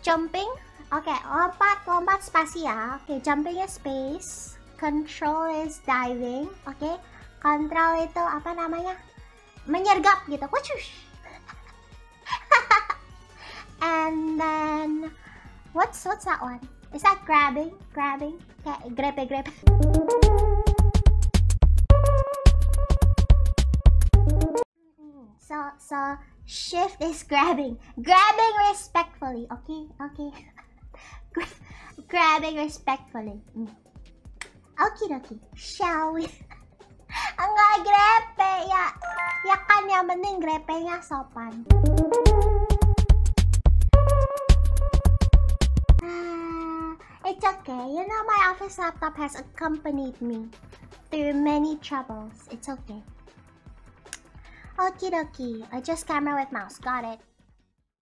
Jumping. Okay, lompat, lompat spasi ya. Okay, jumping is space. Control is diving. Okay, control itu apa namanya? Menyergap gitu. Wucush. and then what's what's that one? Is that grabbing? Grabbing? Okay, grepe, grepe. So, so shift is grabbing. Grabbing respectfully. Okay, okay. grabbing respectfully. Mm. Dokie. Shall we? Enggak grepe ya. Ya kan yang penting grepenya sopan. Ah, it's okay. You know my office laptop has accompanied me through many troubles. It's okay. Okie dokie. Adjust camera with mouse. Got it.